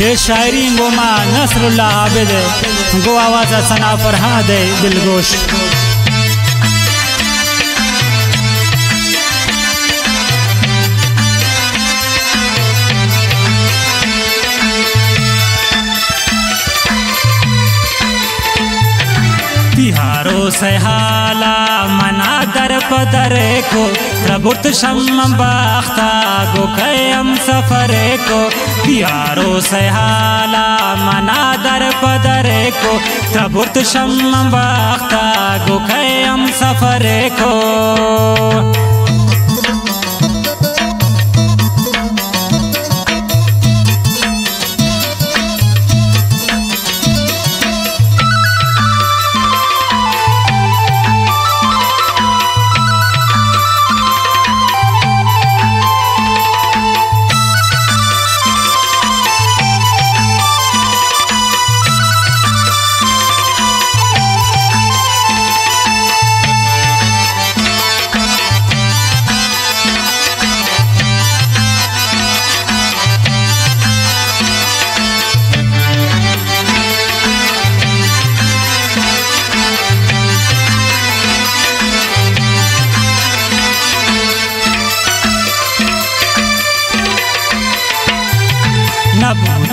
ये शायरी गोमा नसरुल्ला आबिद, गो आवाज़ सना फरहाद दिलगोश। तिहारो सहाला मना दर पदर को, प्रभुत शम बाख्ता गो कयम सफ़र को तिहारो सहाला मना दर पदरे को प्रभुत शम बाख्ता गो सफरे सफ़र को।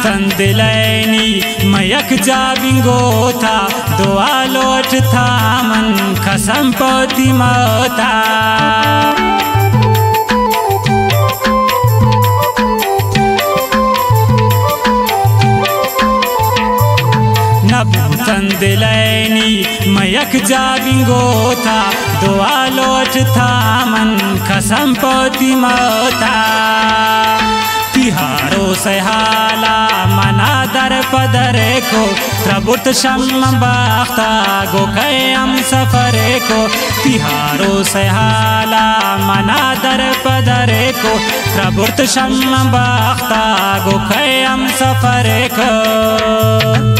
नबूतन दिलैनी मयक जाबिंगो था दुआ लोट था मन कसम पोती मोता नबूतन दिलैनी मयक जाबिंगो था दुआ लोट था मन कसम पोती मोता तिहारो सहाला पदर को प्रभुत शम बाख्ता गो, कयम सफरे को तिहारो सहाला मना दर पदरे को प्रभुत शम बाख्ता गो, कयम सफरे को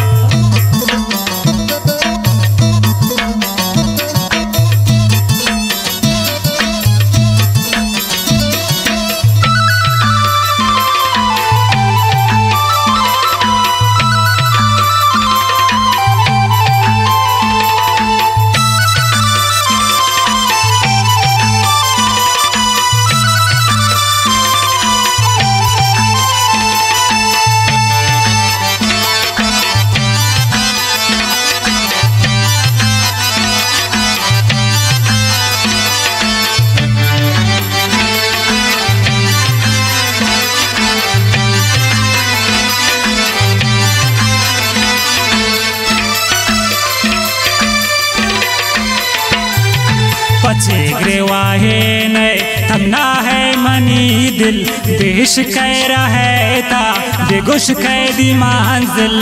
पचे ग्रेवाहे ने थमना है मनी दिल। देश कह रहा था बेगुश कैदी मंजिल।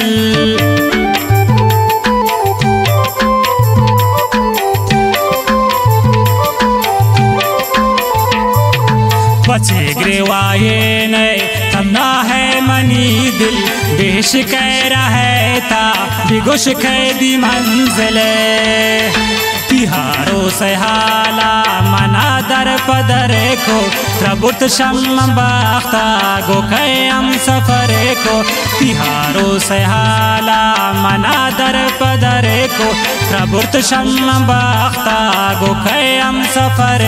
पचे ग्रेवाहे ने थमना है मनी दिल। देश कह रहा था बेगुश कैदी मंजिल। सहाला मना दर पदर को प्रभुत शम बाख्ता गो कयम सफ़र को। तिहारो सहाला मना दर पदर को प्रभुत शम बाख्ता गो कयम सफ़र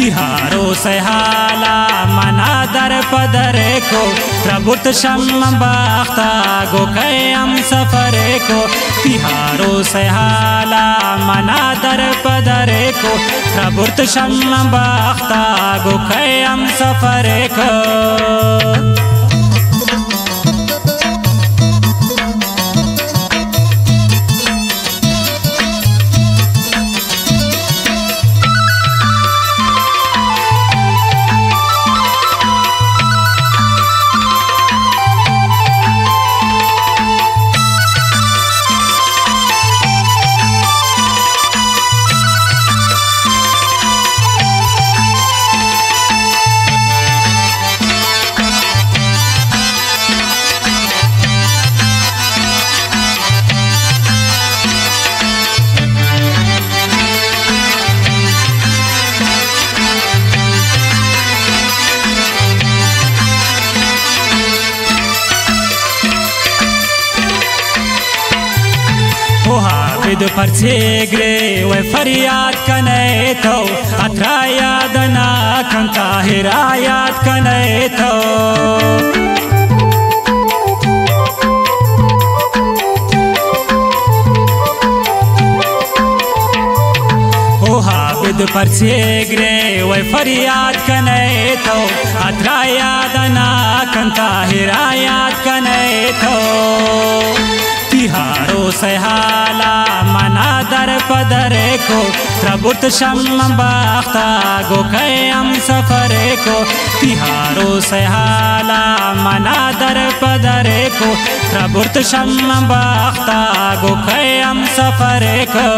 तिहारो सहाला मना दर पदर को, प्रभुत शम बाख्ता गो कयम सफ़र को। तिहारो सहाला मना दर पदर को, प्रभुत शम बाख्ता गो कयम सफ़र को। हाफिद परछेगरे वे फरियाद कने तो अथरा याद ना कंता हिरायात कने तो हाफिद परछेगरे वे फरियाद कने तो अथरा याद ना कंता हिरायात कने तो तिहारो सहाला मना दर पदर को प्रभुत शम बाख्ता गो कयम सफ़र को तिहारो सहाला मना दर पदर को प्रभुत शम बाख्ता गो कयम सफ़र को